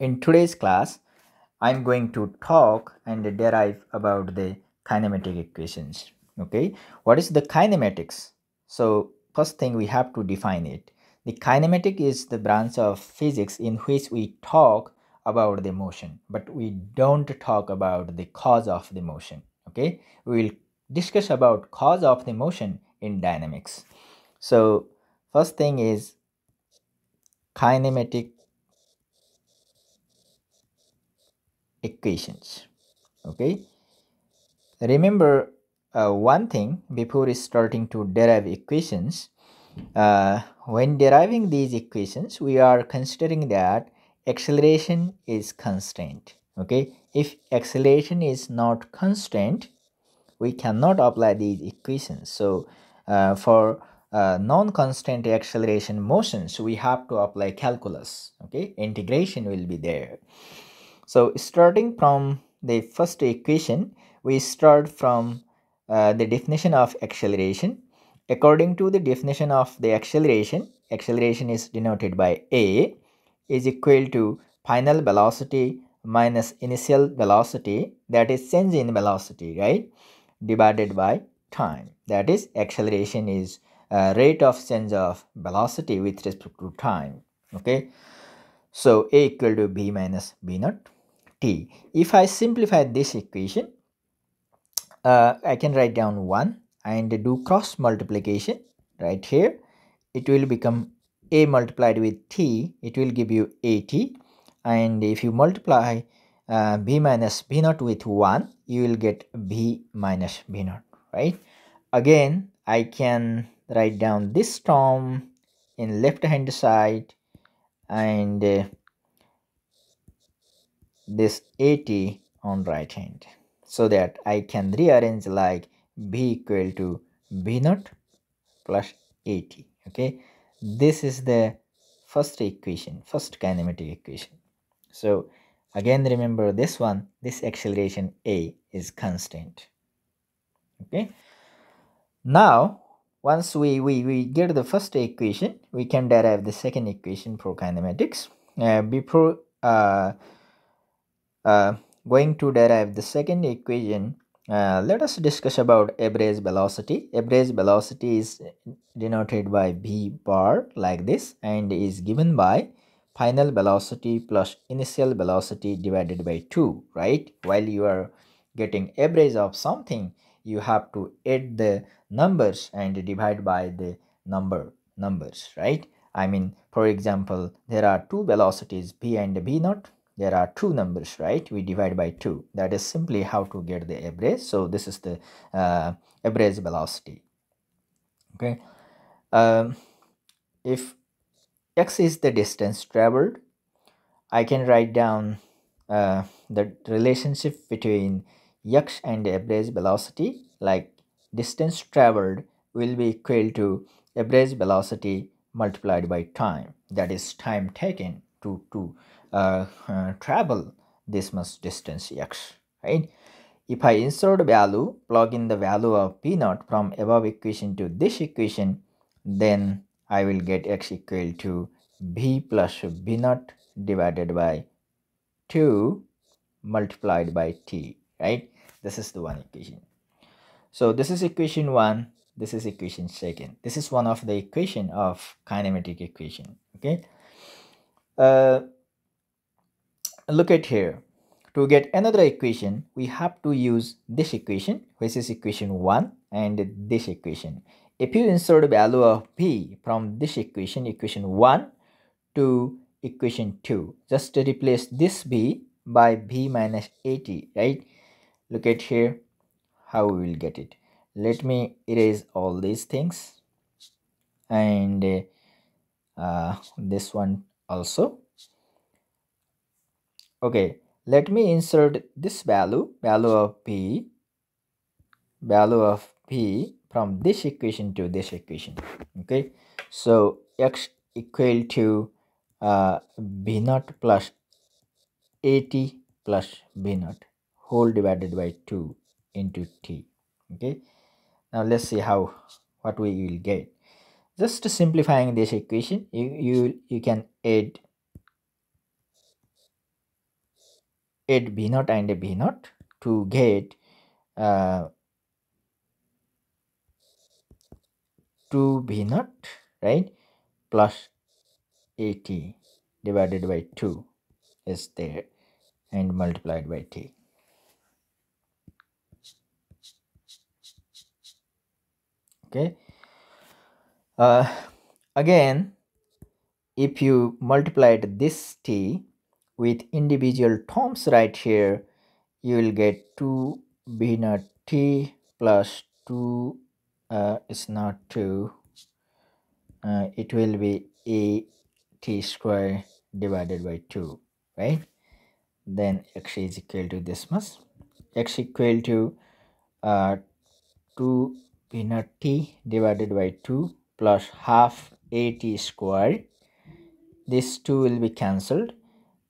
In today's class, I'm going to talk and derive about the kinematic equations. Okay, what is the kinematics? So, first thing we have to define it. The kinematic is the branch of physics in which we talk about the motion, but we don't talk about the cause of the motion. Okay, we will discuss about cause of the motion in dynamics. So, first thing is kinematic equations okay? Remember uh, one thing before starting to derive equations uh, when deriving these equations we are considering that acceleration is constant okay? If acceleration is not constant we cannot apply these equations. So uh, for uh, non-constant acceleration motions we have to apply calculus okay? Integration will be there so starting from the first equation, we start from uh, the definition of acceleration. According to the definition of the acceleration, acceleration is denoted by A is equal to final velocity minus initial velocity that is change in velocity right? Divided by time. That is acceleration is uh, rate of change of velocity with respect to time okay? So a equal to b minus b naught t. If I simplify this equation, uh, I can write down 1 and do cross multiplication right here. It will become a multiplied with t, it will give you at. And if you multiply uh, b minus b naught with 1, you will get b minus b naught, right? Again, I can write down this term in left hand side and uh, this 80 on right hand so that I can rearrange like b equal to b naught plus at okay? This is the first equation first kinematic equation. So again remember this one this acceleration a is constant okay? Now once we, we, we get the first equation we can derive the second equation for kinematics. Uh, before uh, uh, going to derive the second equation. Uh, let us discuss about average velocity. Average velocity is denoted by v bar like this and is given by final velocity plus initial velocity divided by 2 right? While you are getting average of something you have to add the numbers and divide by the number numbers right? I mean for example there are two velocities v and v naught there are two numbers right? We divide by 2 that is simply how to get the average so this is the uh, average velocity. Okay. Um, if x is the distance traveled i can write down uh, the relationship between x and average velocity. Like distance traveled will be equal to average velocity multiplied by time. That is time taken to to uh, uh, travel this much distance x right? If I insert value plug in the value of p naught from above equation to this equation then I will get x equal to v plus v naught divided by 2 multiplied by t right? This is the one equation. So this is equation 1 this is equation second. This is one of the equation of kinematic equation okay uh, look at here. To get another equation we have to use this equation which is equation 1 and this equation. If you insert value of p from this equation equation 1 to equation 2 just replace this b by b minus at right? Look at here how we will get it. Let me erase all these things. And uh, this one also. Okay let me insert this value value of p value of p from this equation to this equation okay? So x equal to uh, b naught plus 80 plus b naught whole divided by 2 into t okay? Now let's see how what we will get just simplifying this equation you you, you can add add b naught and b naught to get uh, 2 b naught right plus 80 divided by 2 is there and multiplied by t. Okay uh, again if you multiplied this t with individual terms right here you will get 2 b naught t plus 2 uh, it's not 2 uh, it will be a t square divided by 2 right? Then x is equal to this much. x equal to uh, 2 p naught t divided by 2 plus half a t square this 2 will be cancelled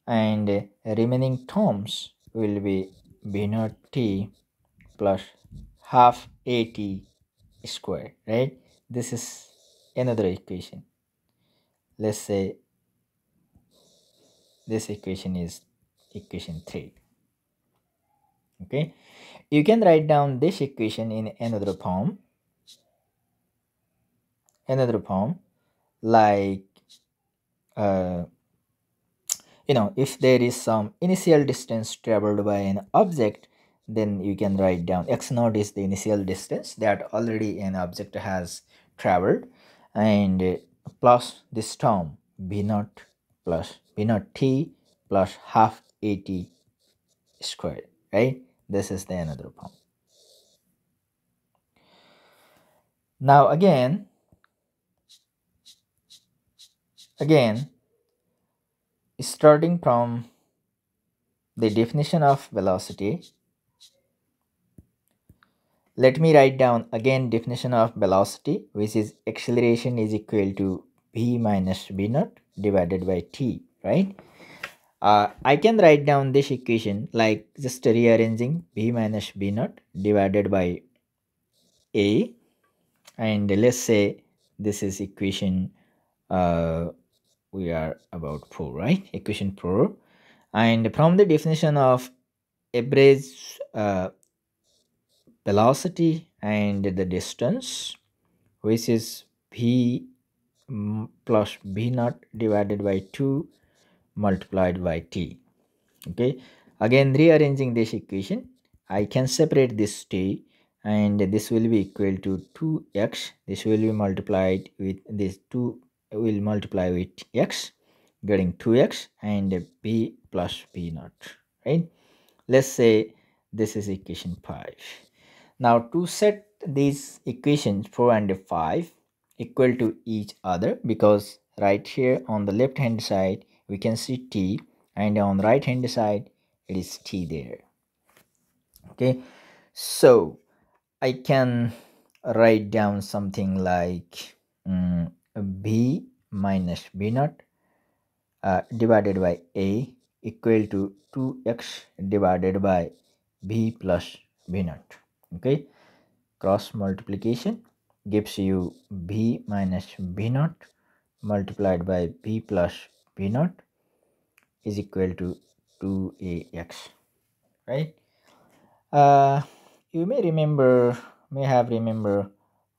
and remaining terms will be b naught t plus half a t square right? This is another equation. Let's say this equation is equation 3 okay? You can write down this equation in another form another form like uh, you know if there is some initial distance traveled by an object then you can write down x naught is the initial distance that already an object has traveled and plus this term b naught plus b naught t plus half at squared right? This is the another form now again again starting from the definition of velocity let me write down again definition of velocity which is acceleration is equal to v minus v naught divided by t right? Uh, I can write down this equation like just rearranging v minus v naught divided by a. And let's say this is equation uh, we are about 4 right? Equation 4 and from the definition of average uh, velocity and the distance which is v plus v naught divided by 2 multiplied by t. Okay? Again rearranging this equation i can separate this t and this will be equal to 2x this will be multiplied with this 2 will multiply with x getting 2x and b plus b naught right? Let's say this is equation 5 now to set these equations 4 and 5 equal to each other because right here on the left hand side we can see t and on the right hand side it is t there. Okay so i can write down something like um, b minus b naught uh, divided by a equal to 2x divided by b plus b naught. Okay? Cross multiplication gives you b minus b naught multiplied by b plus b naught is equal to 2ax right? Uh, you may remember may have remember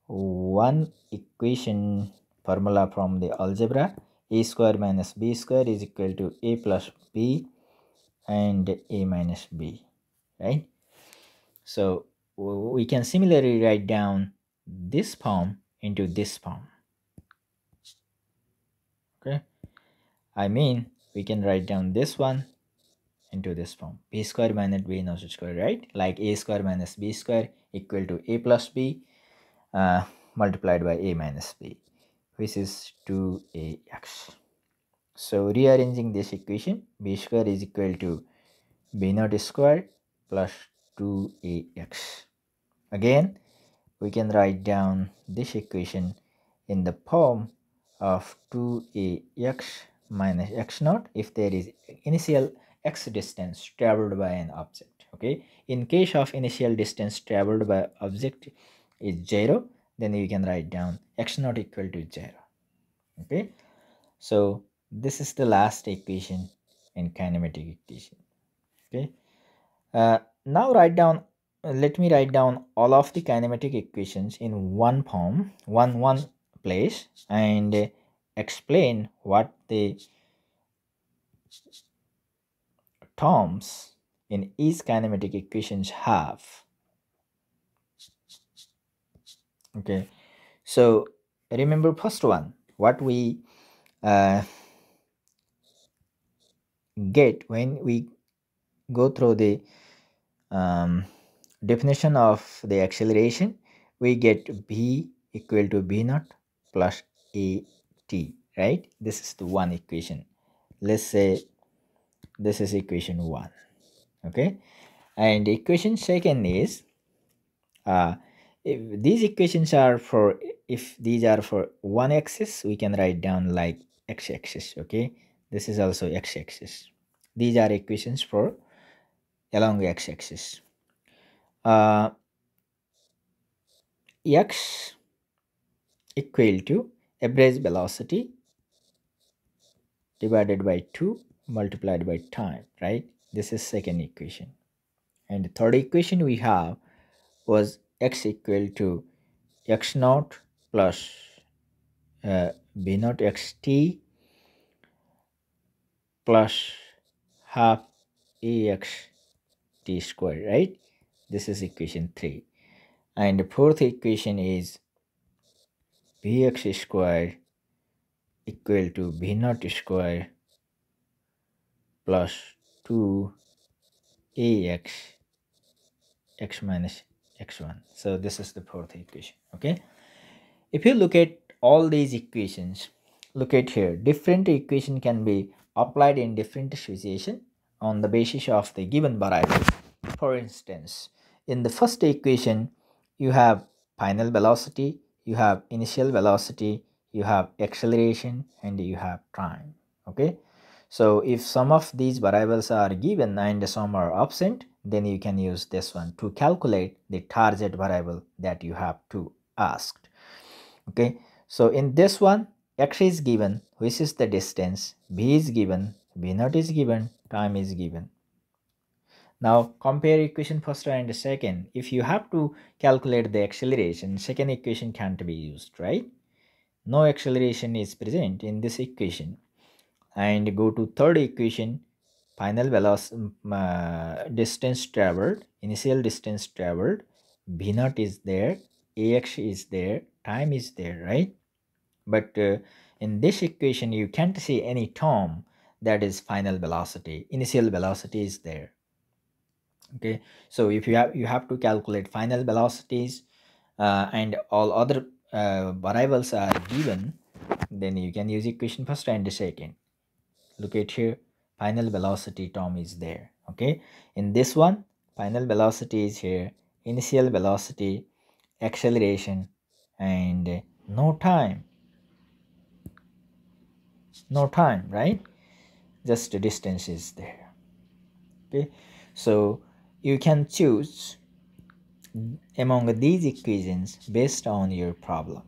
one equation formula from the algebra. A square minus b square is equal to a plus b and a minus b right? So we can similarly write down this form into this form. Okay? I mean we can write down this one into this form. B square minus b naught square right? Like a square minus b square equal to a plus b uh, multiplied by a minus b which is 2ax. So rearranging this equation, b square is equal to b naught square plus 2ax. Again, we can write down this equation in the form of 2ax minus x naught if there is initial x distance traveled by an object okay in case of initial distance traveled by object is 0 then you can write down x not equal to 0 okay? So this is the last equation in kinematic equation. Okay? Uh, now write down let me write down all of the kinematic equations in one form one one place and explain what the terms in each kinematic equations have okay. So remember first one what we uh, get when we go through the um, definition of the acceleration we get v equal to v naught plus a t right? This is the one equation. Let's say this is equation one okay? And equation second is uh, if these equations are for if these are for one axis we can write down like x-axis okay? This is also x-axis these are equations for along x-axis uh, x equal to average velocity divided by 2 multiplied by time right? This is second equation. And the third equation we have was x equal to x naught plus uh, b naught xt plus half ax t square right? This is equation 3 and the fourth equation is bx square equal to b naught square plus 2 ax x minus x1 so this is the fourth equation okay? If you look at all these equations look at here different equation can be applied in different situation on the basis of the given variable. For instance in the first equation you have final velocity you have initial velocity you have acceleration and you have time okay? So if some of these variables are given and some are absent then you can use this one to calculate the target variable that you have to ask. Okay so in this one x is given which is the distance b is given b naught is given time is given. Now compare equation first and second. If you have to calculate the acceleration second equation can't be used right? No acceleration is present in this equation. And go to third equation final velocity uh, distance traveled initial distance traveled v naught is there ax is there time is there right? But uh, in this equation you can't see any term that is final velocity. Initial velocity is there. Okay? So if you have you have to calculate final velocities uh, and all other uh, variables are given then you can use equation first and second look at here final velocity term is there okay? In this one final velocity is here initial velocity acceleration and no time. No time right? Just distance is there okay? So you can choose among these equations based on your problem